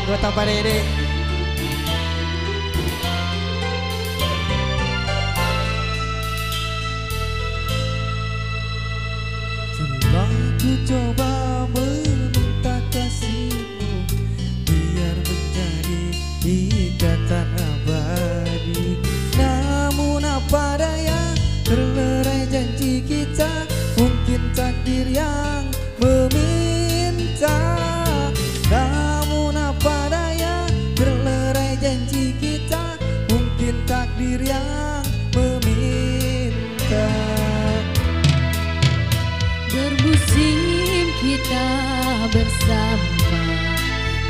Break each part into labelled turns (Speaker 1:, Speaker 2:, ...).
Speaker 1: anggota pada
Speaker 2: ini Setelah ku coba.
Speaker 3: bersama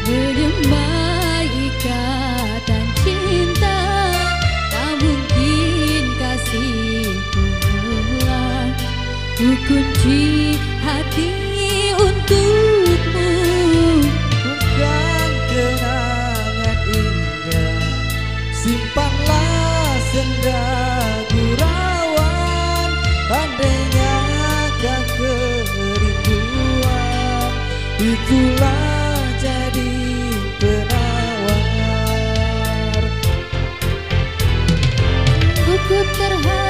Speaker 3: menyemaikan ku terhadap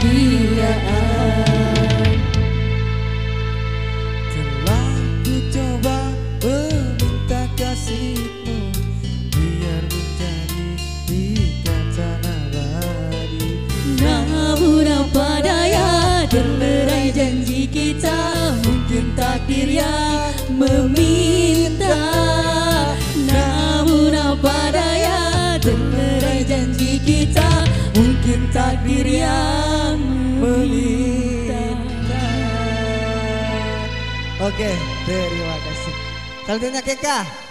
Speaker 3: kebahagiaan
Speaker 2: Telah ku coba meminta kasihmu Biar menjadi ikatan abadi
Speaker 3: Namun apa daya terlerai janji kita Mungkin takdir yang meminta Namun apa daya terlerai janji kita Mungkin takdir yang
Speaker 2: Oke, terima kasih. Kalau Selanjutnya Keka.